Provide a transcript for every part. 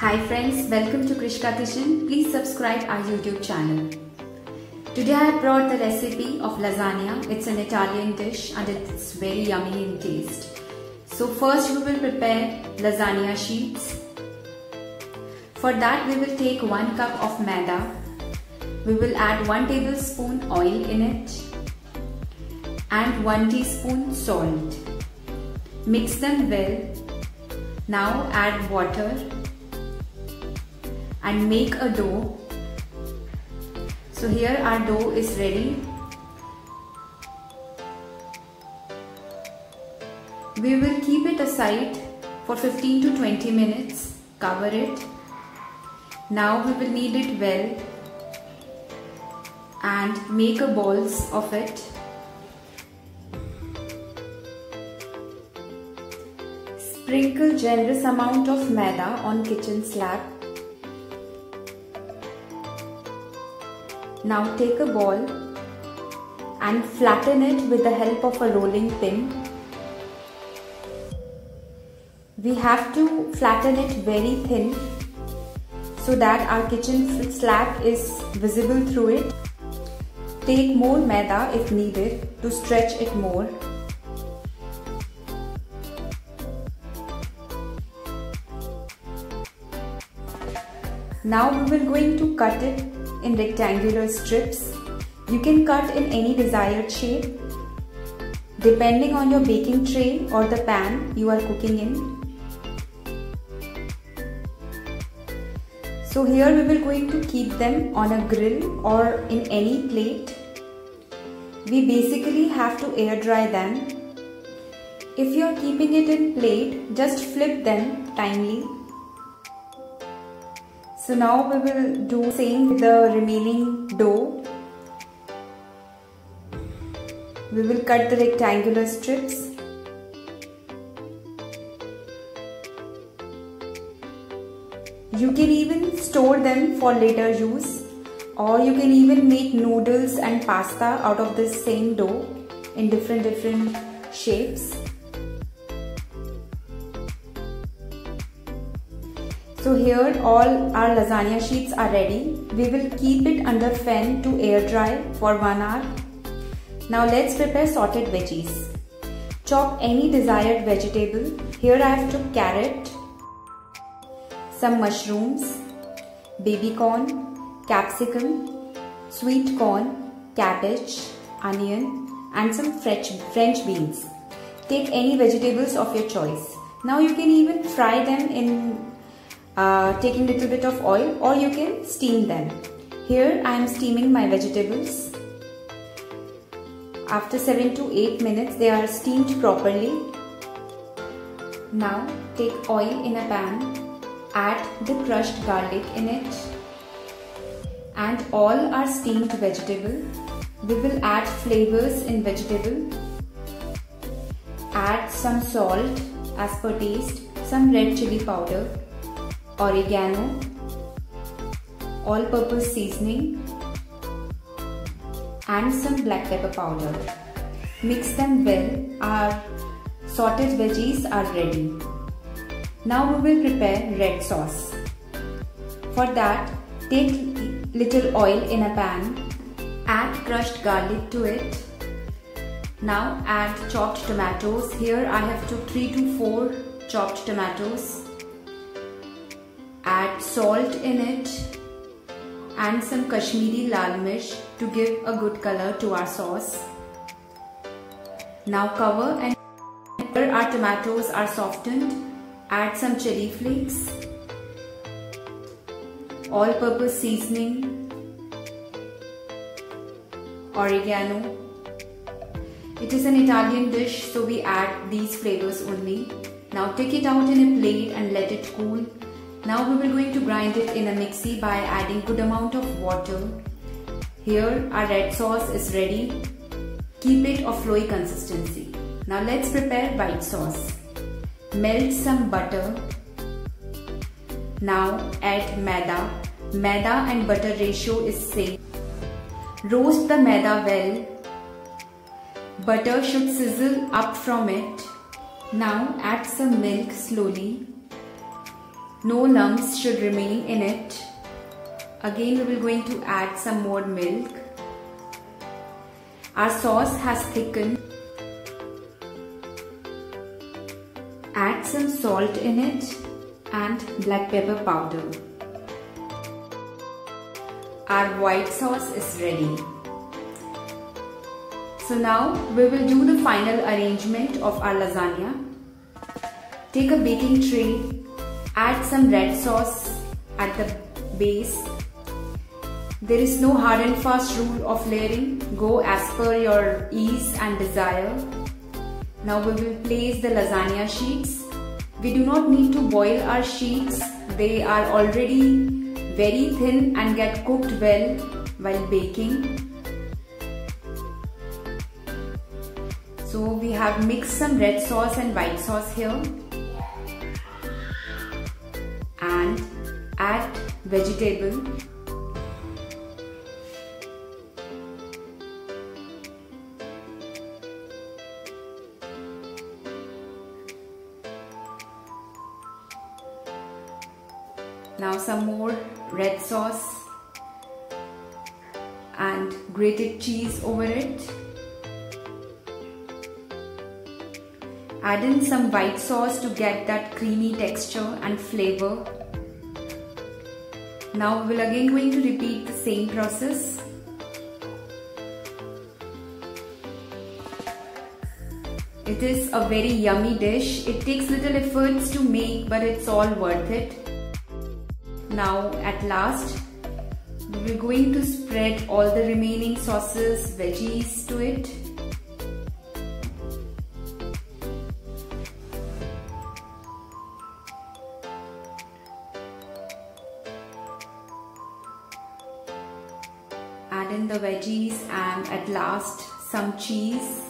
Hi friends, welcome to Krish-KA Kitchen. Please subscribe our YouTube channel. Today I brought the recipe of lasagna. It's an Italian dish and it's very yummy in taste. So first we will prepare lasagna sheets. For that we will take 1 cup of maida. We will add 1 tablespoon oil in it and 1 teaspoon salt. Mix them well. Now add water and make a dough. So here our dough is ready. We will keep it aside for 15 to 20 minutes. Cover it. Now we will knead it well and make a balls of it. Sprinkle generous amount of maida on kitchen slab Now take a ball and flatten it with the help of a rolling pin. We have to flatten it very thin so that our kitchen slab is visible through it. Take more maida if needed to stretch it more. Now we will going to cut it in rectangular strips. You can cut in any desired shape depending on your baking tray or the pan you are cooking in. So here we will going to keep them on a grill or in any plate. We basically have to air dry them. If you are keeping it in plate, just flip them timely so now we will do same with the remaining dough. We will cut the rectangular strips. You can even store them for later use or you can even make noodles and pasta out of this same dough in different different shapes. So here all our lasagna sheets are ready. We will keep it under fan to air dry for 1 hour. Now let's prepare sautéed veggies. Chop any desired vegetable. Here I have took carrot, some mushrooms, baby corn, capsicum, sweet corn, cabbage, onion and some French, French beans. Take any vegetables of your choice. Now you can even fry them in uh, taking little bit of oil or you can steam them. Here I am steaming my vegetables. After 7 to 8 minutes they are steamed properly. Now take oil in a pan, add the crushed garlic in it and all our steamed vegetable. We will add flavors in vegetable. Add some salt as per taste, some red chili powder oregano, all-purpose seasoning and some black pepper powder. Mix them well. Our sautéed veggies are ready. Now we will prepare red sauce. For that, take little oil in a pan. Add crushed garlic to it. Now add chopped tomatoes. Here I have took 3 to 4 chopped tomatoes add salt in it and some Kashmiri lal mirch to give a good color to our sauce. Now cover and after our tomatoes are softened, add some chili flakes, all-purpose seasoning, oregano. It is an Italian dish so we add these flavors only. Now take it out in a plate and let it cool now we will going to grind it in a mixie by adding good amount of water. Here our red sauce is ready. Keep it of flowy consistency. Now let's prepare white sauce. Melt some butter. Now add maida. Maida and butter ratio is same. Roast the maida well. Butter should sizzle up from it. Now add some milk slowly No lumps should remain in it. Again we will going to add some more milk. Our sauce has thickened. Add some salt in it and black pepper powder. Our white sauce is ready. So now we will do the final arrangement of our lasagna. Take a baking tray, add some red sauce at the base. There is no hard and fast rule of layering. Go as per your ease and desire. Now we will place the lasagna sheets. We do not need to boil our sheets. They are already very thin and get cooked well while baking. So we have mixed some red sauce and white sauce here vegetable Now some more red sauce and grated cheese over it. Add in some white sauce to get that creamy texture and flavor. Now we will again going to repeat the same process. It is a very yummy dish. It takes little efforts to make but it's all worth it. Now at last we're going to spread all the remaining sauces, veggies to it. In the veggies and at last some cheese.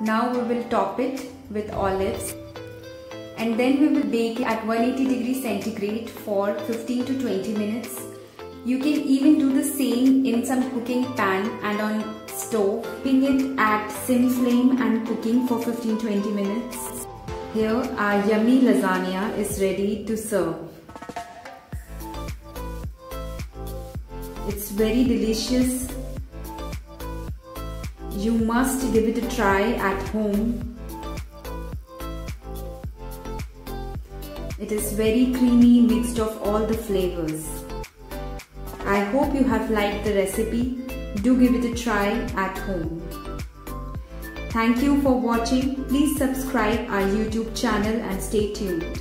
Now we will top it with olives and then we will bake it at 180 degrees centigrade for 15 to 20 minutes. You can even do the same in some cooking pan and on stove. Cooking it at sim flame and cooking for 15-20 minutes. Here our yummy lasagna is ready to serve. It's very delicious. You must give it a try at home. It is very creamy mixed of all the flavors. I hope you have liked the recipe. Do give it a try at home. Thank you for watching. Please subscribe our YouTube channel and stay tuned.